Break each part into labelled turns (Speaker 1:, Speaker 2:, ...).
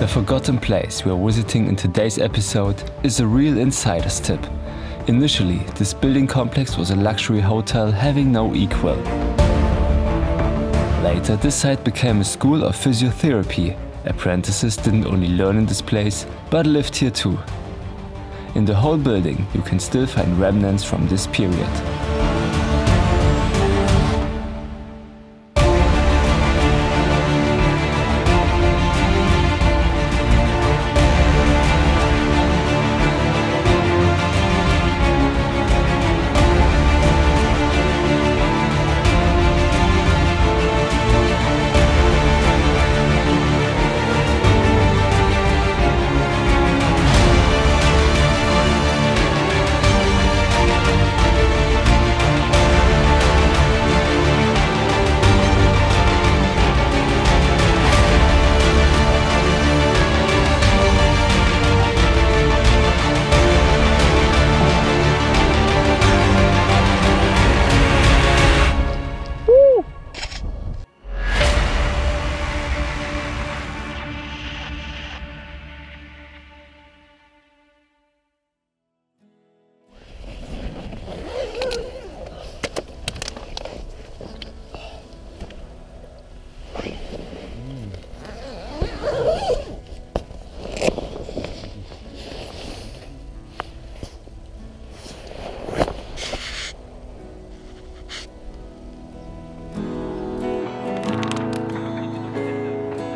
Speaker 1: The forgotten place we are visiting in today's episode is a real insider's tip. Initially, this building complex was a luxury hotel having no equal. Later, this site became a school of physiotherapy. Apprentices didn't only learn in this place, but lived here too. In the whole building, you can still find remnants from this period.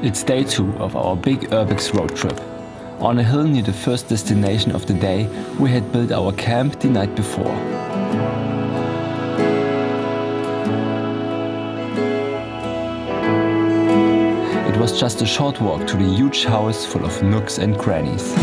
Speaker 1: It's day two of our big Urbex road trip. On a hill near the first destination of the day, we had built our camp the night before. It was just a short walk to the huge house full of nooks and crannies.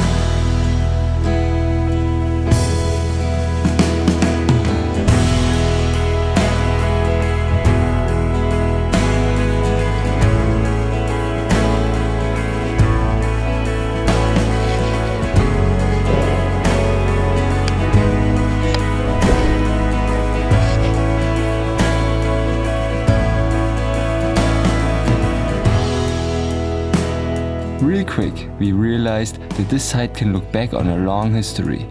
Speaker 1: Realized that this site can look back on a long history.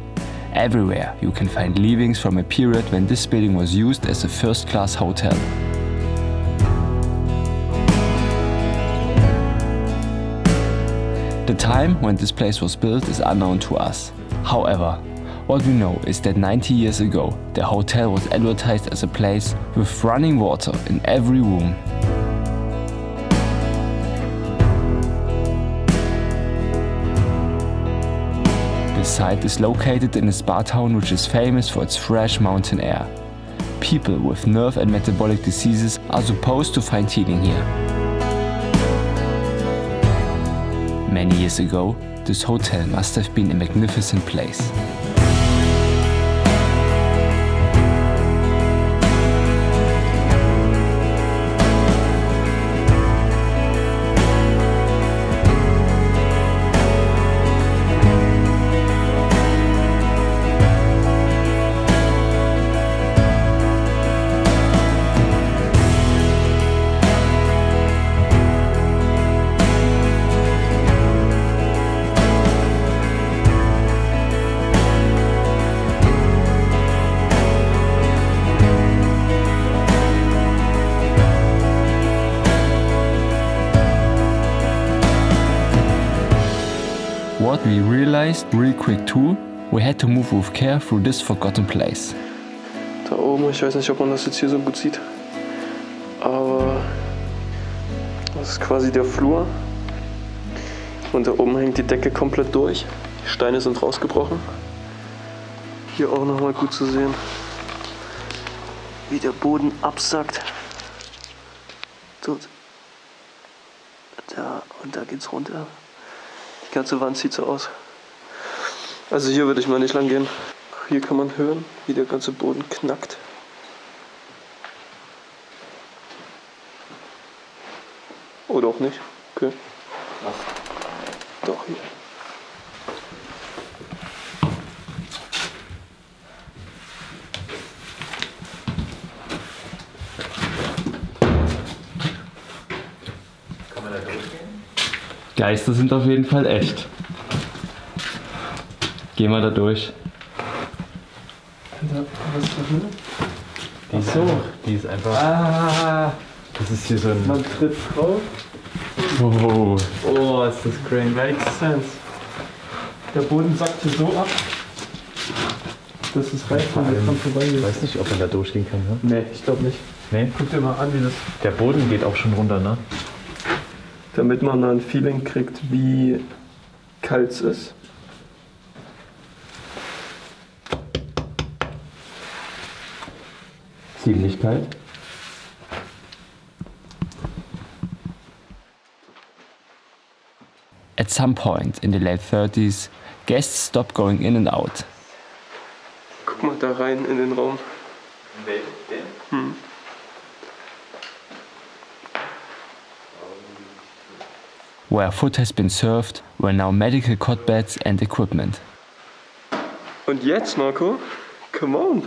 Speaker 1: Everywhere you can find leavings from a period when this building was used as a first class hotel. The time when this place was built is unknown to us. However, what we know is that 90 years ago, the hotel was advertised as a place with running water in every room. The site is located in a spa town which is famous for its fresh mountain air. People with nerve and metabolic diseases are supposed to find healing here. Many years ago, this hotel must have been a magnificent place. What we realized real quick too, we had to move with care through this forgotten place.
Speaker 2: Da oben, ich weiß nicht, ob man das jetzt hier so gut sieht, aber das ist quasi der Flur. Und da oben hängt die Decke komplett durch. Die Steine sind rausgebrochen. Hier auch nochmal gut zu sehen, wie der Boden absackt. Dort. Da und da geht's runter. Die ganze Wand sieht so aus. Also hier würde ich mal nicht lang gehen. Hier kann man hören, wie der ganze Boden knackt. Oder auch nicht. Okay. Doch, hier.
Speaker 1: Kleister sind auf jeden Fall echt. Gehen wir da durch.
Speaker 2: Was ist da drin?
Speaker 3: Die ist,
Speaker 2: so.
Speaker 3: einfach, die ist einfach.
Speaker 2: Ah,
Speaker 3: Das ist hier so ein.
Speaker 2: man tritt drauf.
Speaker 1: Oh,
Speaker 3: Oh, ist das crazy.
Speaker 2: Makes sense. Der Boden sackt hier so ab. Das ist reif, wenn wir dran vorbei
Speaker 3: Ich
Speaker 2: ist.
Speaker 3: weiß nicht, ob man da durchgehen kann, ne?
Speaker 2: Nee, ich glaube nicht.
Speaker 3: Nee.
Speaker 2: Guck dir mal an, wie das.
Speaker 3: Der Boden geht auch schon runter, ne?
Speaker 2: Damit man ein Feeling kriegt, wie kalt es ist.
Speaker 1: ziemlich kalt. At some point in the late 30s, guests stopped going in and out.
Speaker 2: Guck mal da rein in den Raum. Hm.
Speaker 1: Where food has been served were now medical cot beds and equipment.
Speaker 2: Und jetzt, Marco? Come on.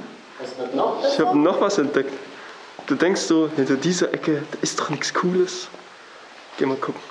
Speaker 2: Ich habe noch was entdeckt. Du denkst so, hinter dieser Ecke, da ist doch nichts Cooles. Geh mal gucken.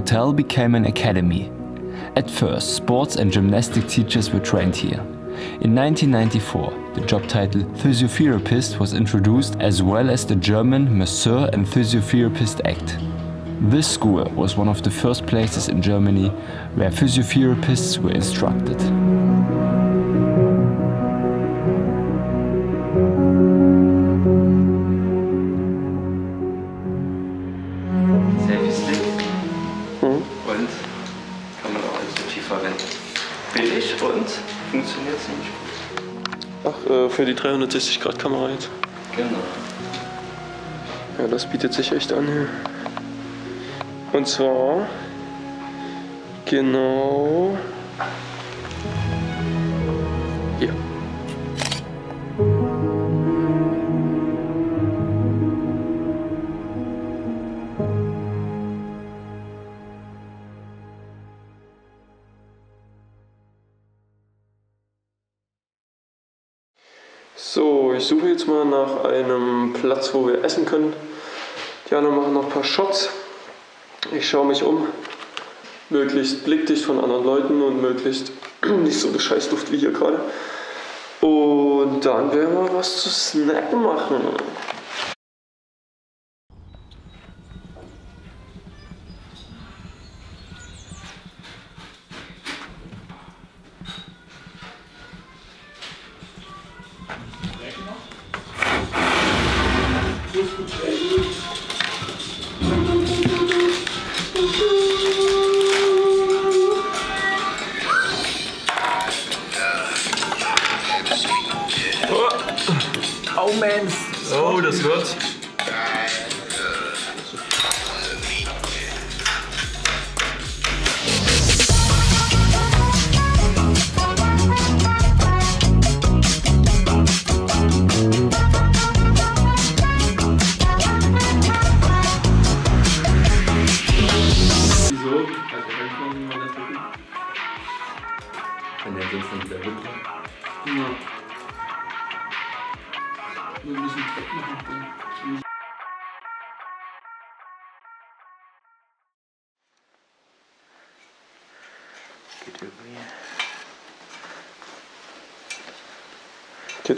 Speaker 1: Hotel became an academy. At first, sports and gymnastic teachers were trained here. In 1994, the job title physiotherapist was introduced as well as the German Masseur and Physiotherapist Act. This school was one of the first places in Germany where physiotherapists were instructed.
Speaker 4: Und funktioniert ziemlich gut.
Speaker 2: Ach, äh, für die 360 Grad Kamera jetzt.
Speaker 4: Genau.
Speaker 2: Ja, das bietet sich echt an hier. Und zwar genau So, ich suche jetzt mal nach einem Platz, wo wir essen können. Die anderen machen noch ein paar Shots. Ich schaue mich um. Möglichst blickdicht von anderen Leuten und möglichst nicht so eine Scheißluft wie hier gerade. Und dann werden wir was zu snacken machen.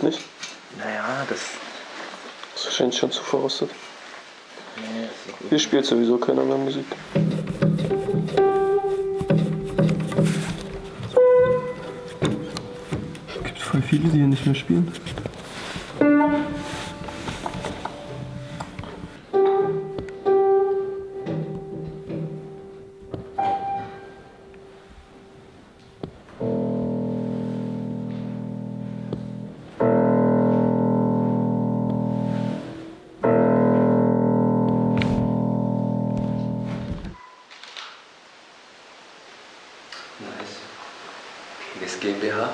Speaker 4: Geht
Speaker 2: nicht?
Speaker 4: Naja, das.
Speaker 2: ist wahrscheinlich schon zu verrostet.
Speaker 4: Nee,
Speaker 2: Hier spielt sowieso keiner mehr Musik. Es gibt voll viele, die hier nicht mehr spielen. West
Speaker 4: GmbH.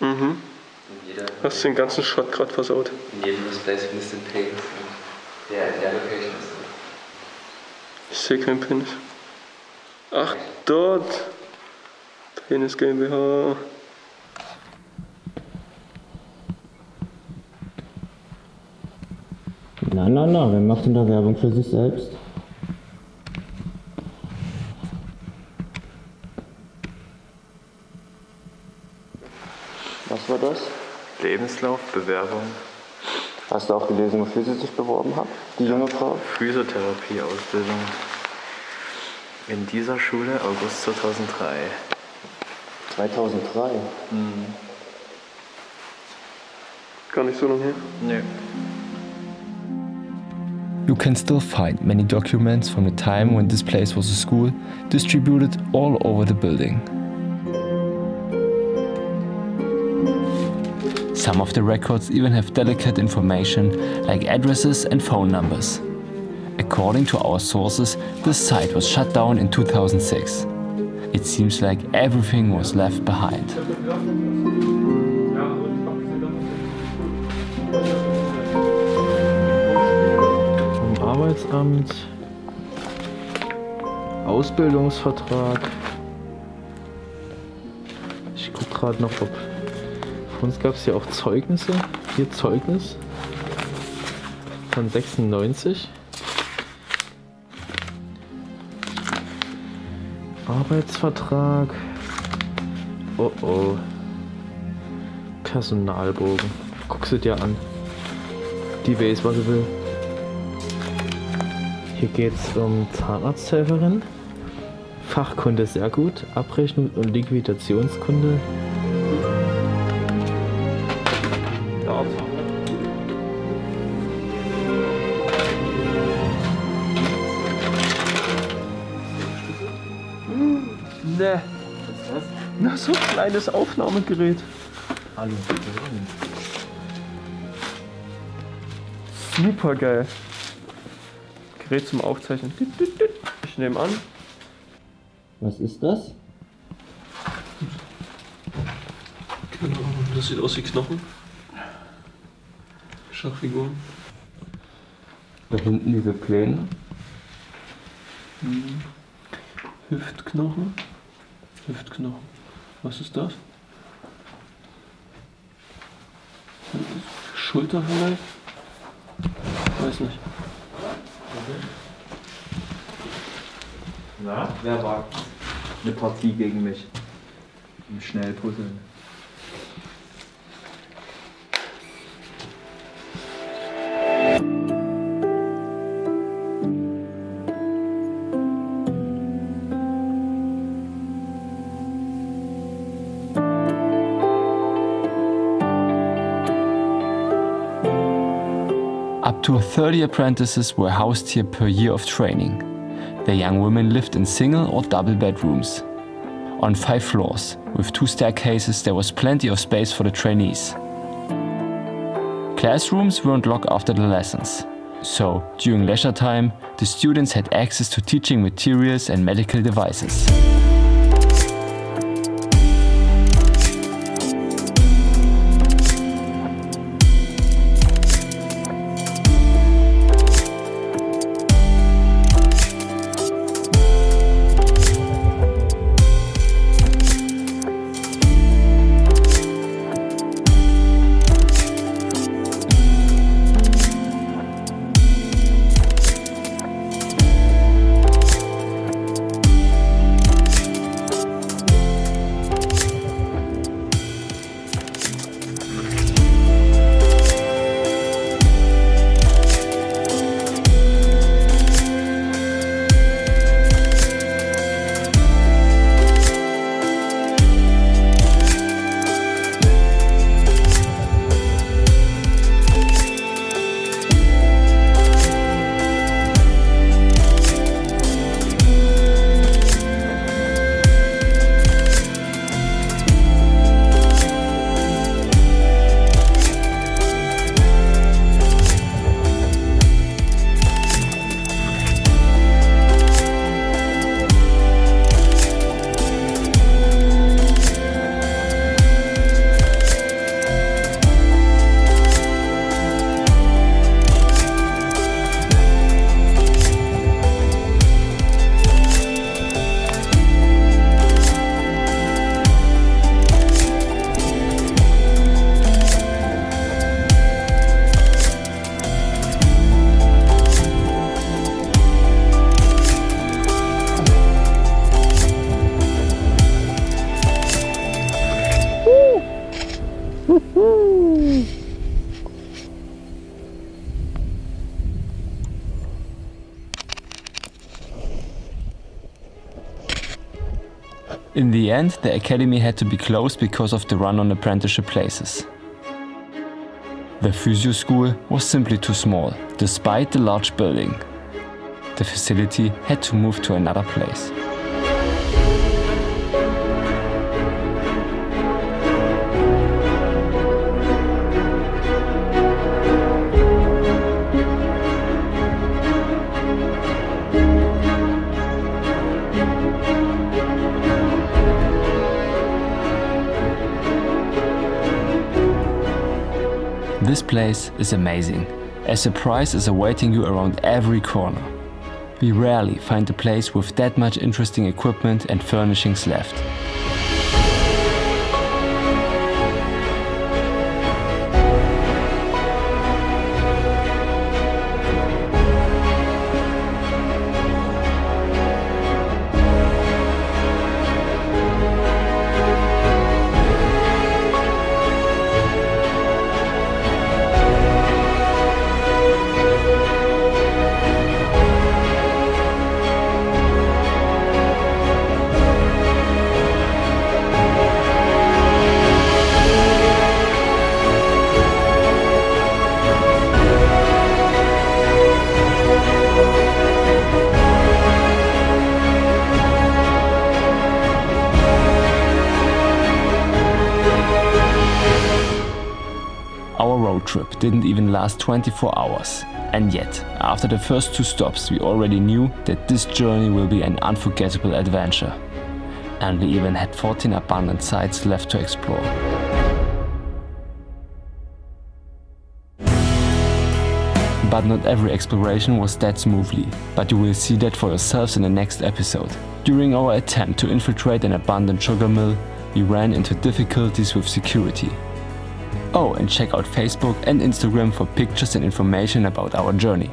Speaker 4: Mhm.
Speaker 2: Hast du den ganzen Schrott gerade versaut?
Speaker 4: In jedem ist Place Penis and Penis. Ja, in der Location ist es.
Speaker 2: Ich sehe keinen Penis. Ach, dort! Penis GmbH.
Speaker 5: Na, na, na, wer macht denn da Werbung für sich selbst? Was war das?
Speaker 3: Lebenslauf, Bewerbung,
Speaker 5: Hast du auch gelesen, wofür sie sich beworben hat? Die junge Frau?
Speaker 3: Physiotherapie-Ausbildung. In dieser Schule, August 2003.
Speaker 5: 2003.
Speaker 2: Gar nicht so lange her.
Speaker 3: Nö.
Speaker 1: You can still find many documents from the time when this place was a school distributed all over the building. Some of the records even have delicate information like addresses and phone numbers. According to our sources, the site was shut down in 2006. It seems like everything was left behind.
Speaker 3: Arbeitsamt. Ausbildungsvertrag. Ich guck gerade noch, ob. Uns gab es ja auch Zeugnisse. Hier Zeugnis. Von 96. Arbeitsvertrag. Oh oh. Personalbogen. Guck sie dir an. Die weiß, was sie will. Hier geht es um Zahnarzthelferin. Fachkunde sehr gut. Abrechnung und Liquidationskunde.
Speaker 2: Na, so ein kleines Aufnahmegerät.
Speaker 3: Hallo.
Speaker 2: Super geil. Gerät zum Aufzeichnen. Ich nehme an.
Speaker 5: Was ist das?
Speaker 2: Das sieht aus wie Knochen. Schachfiguren.
Speaker 1: Da hinten diese Pläne.
Speaker 2: Hüftknochen. Hüftknochen. Was ist das? Schulter vielleicht? Weiß nicht.
Speaker 3: Na, wer wagt eine Partie gegen mich? Im Schnellpuzzeln.
Speaker 1: 30 apprentices were housed here per year of training. The young women lived in single or double bedrooms. On five floors, with two staircases, there was plenty of space for the trainees. Classrooms weren't locked after the lessons. So, during leisure time, the students had access to teaching materials and medical devices. In the end, the academy had to be closed because of the run on apprenticeship places. The physio school was simply too small, despite the large building. The facility had to move to another place. This place is amazing. A surprise is awaiting you around every corner. We rarely find a place with that much interesting equipment and furnishings left. Trip didn't even last 24 hours. And yet, after the first two stops, we already knew that this journey will be an unforgettable adventure. And we even had 14 abandoned sites left to explore. But not every exploration was that smoothly, but you will see that for yourselves in the next episode. During our attempt to infiltrate an abandoned sugar mill, we ran into difficulties with security. Oh, and check out Facebook and Instagram for pictures and information about our journey.